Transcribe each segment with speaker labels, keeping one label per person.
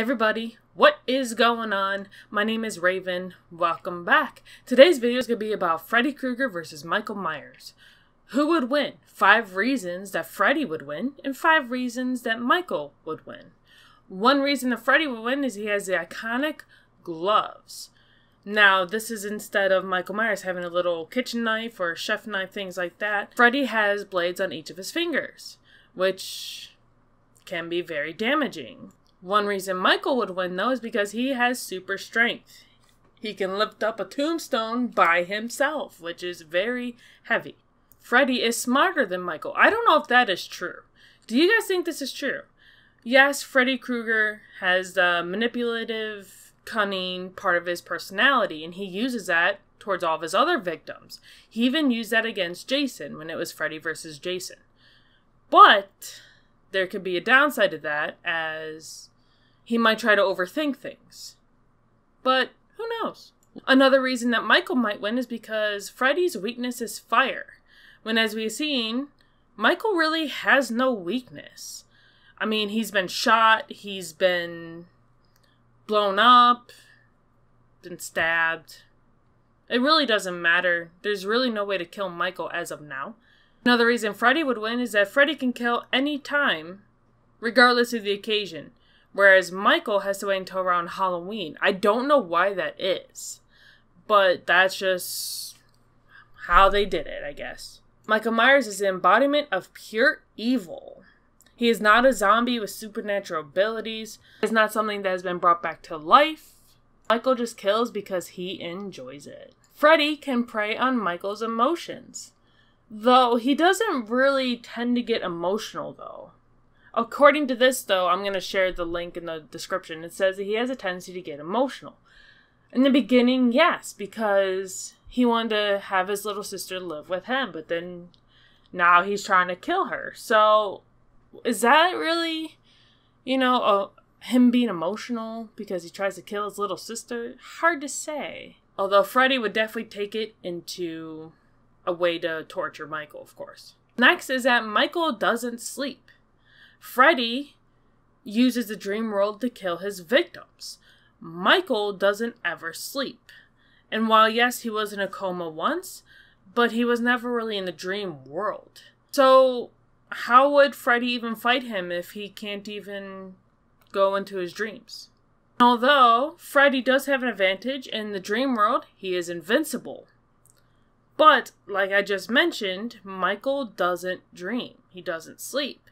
Speaker 1: everybody, what is going on? My name is Raven. Welcome back. Today's video is going to be about Freddy Krueger versus Michael Myers. Who would win? Five reasons that Freddy would win, and five reasons that Michael would win. One reason that Freddy would win is he has the iconic gloves. Now, this is instead of Michael Myers having a little kitchen knife or chef knife, things like that. Freddy has blades on each of his fingers, which can be very damaging. One reason Michael would win, though, is because he has super strength. He can lift up a tombstone by himself, which is very heavy. Freddy is smarter than Michael. I don't know if that is true. Do you guys think this is true? Yes, Freddy Krueger has the manipulative, cunning part of his personality, and he uses that towards all of his other victims. He even used that against Jason when it was Freddy versus Jason. But there could be a downside to that, as he might try to overthink things. But who knows? Another reason that Michael might win is because Freddy's weakness is fire, when as we've seen, Michael really has no weakness. I mean, he's been shot, he's been blown up, been stabbed. It really doesn't matter. There's really no way to kill Michael as of now. Another reason Freddy would win is that Freddy can kill any time, regardless of the occasion, whereas Michael has to wait until around Halloween. I don't know why that is, but that's just how they did it, I guess. Michael Myers is the embodiment of pure evil. He is not a zombie with supernatural abilities. It's not something that has been brought back to life. Michael just kills because he enjoys it. Freddy can prey on Michael's emotions. Though he doesn't really tend to get emotional, though. According to this, though, I'm going to share the link in the description. It says that he has a tendency to get emotional. In the beginning, yes, because he wanted to have his little sister live with him, but then now he's trying to kill her. So, is that really, you know, him being emotional because he tries to kill his little sister? Hard to say. Although Freddy would definitely take it into a way to torture Michael, of course. Next is that Michael doesn't sleep. Freddy uses the dream world to kill his victims. Michael doesn't ever sleep. And while, yes, he was in a coma once, but he was never really in the dream world. So, how would Freddy even fight him if he can't even go into his dreams? Although Freddy does have an advantage in the dream world, he is invincible. But, like I just mentioned, Michael doesn't dream. He doesn't sleep.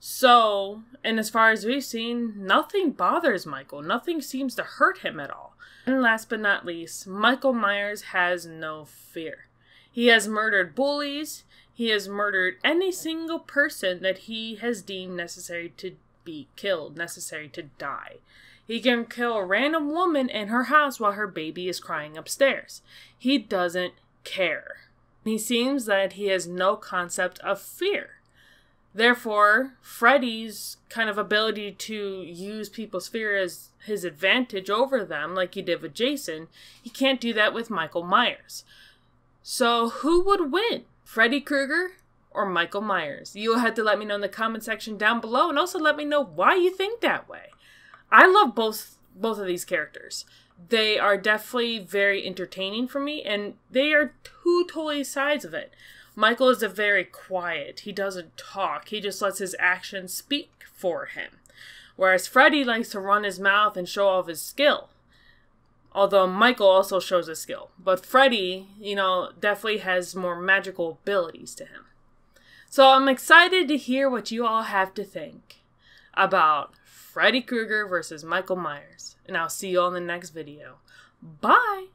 Speaker 1: So, and as far as we've seen, nothing bothers Michael. Nothing seems to hurt him at all. And last but not least, Michael Myers has no fear. He has murdered bullies. He has murdered any single person that he has deemed necessary to be killed, necessary to die. He can kill a random woman in her house while her baby is crying upstairs. He doesn't care. He seems that he has no concept of fear. Therefore, Freddy's kind of ability to use people's fear as his advantage over them, like he did with Jason, he can't do that with Michael Myers. So, who would win? Freddy Krueger or Michael Myers? You'll have to let me know in the comment section down below and also let me know why you think that way. I love both both of these characters they are definitely very entertaining for me, and they are two totally sides of it. Michael is a very quiet. He doesn't talk. He just lets his actions speak for him. Whereas Freddy likes to run his mouth and show off his skill. Although Michael also shows his skill. But Freddy, you know, definitely has more magical abilities to him. So I'm excited to hear what you all have to think about Freddy Krueger versus Michael Myers. And I'll see you all in the next video. Bye!